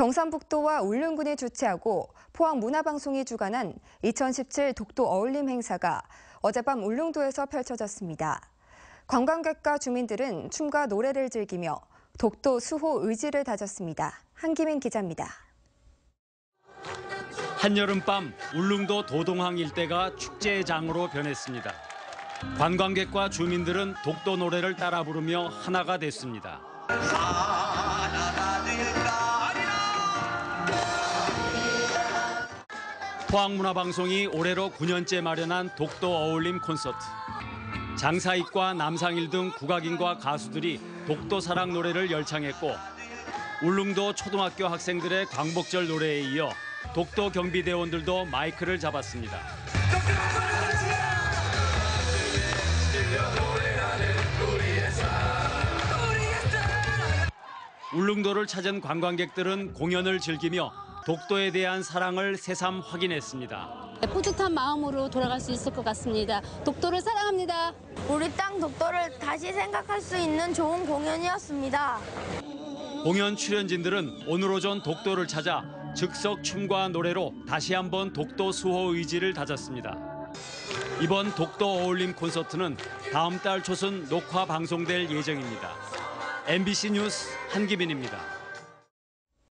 경상북도와 울릉군이 주최하고 포항문화방송이 주관한 2017 독도 어울림 행사가 어젯밤 울릉도에서 펼쳐졌습니다. 관광객과 주민들은 춤과 노래를 즐기며 독도 수호 의지를 다졌습니다. 한기민 기자입니다. 한여름밤 울릉도 도동항 일대가 축제의 장으로 변했습니다. 관광객과 주민들은 독도 노래를 따라 부르며 하나가 됐습니다. 포항문화방송이 올해로 9년째 마련한 독도 어울림 콘서트. 장사익과 남상일 등 국악인과 가수들이 독도 사랑 노래를 열창했고 울릉도 초등학교 학생들의 광복절 노래에 이어 독도 경비대원들도 마이크를 잡았습니다. 울릉도를 찾은 관광객들은 공연을 즐기며 독도에 대한 사랑을 새삼 확인했습니다. 뿌듯한 마음으로 돌아갈 수 있을 것 같습니다. 독도를 사랑합니다. 우리 땅 독도를 다시 생각할 수 있는 좋은 공연이었습니다. 공연 출연진들은 오늘 오전 독도를 찾아 즉석 춤과 노래로 다시 한번 독도 수호 의지를 다졌습니다. 이번 독도 어울림 콘서트는 다음 달 초순 녹화 방송될 예정입니다. MBC 뉴스 한기빈입니다.